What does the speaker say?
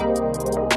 Música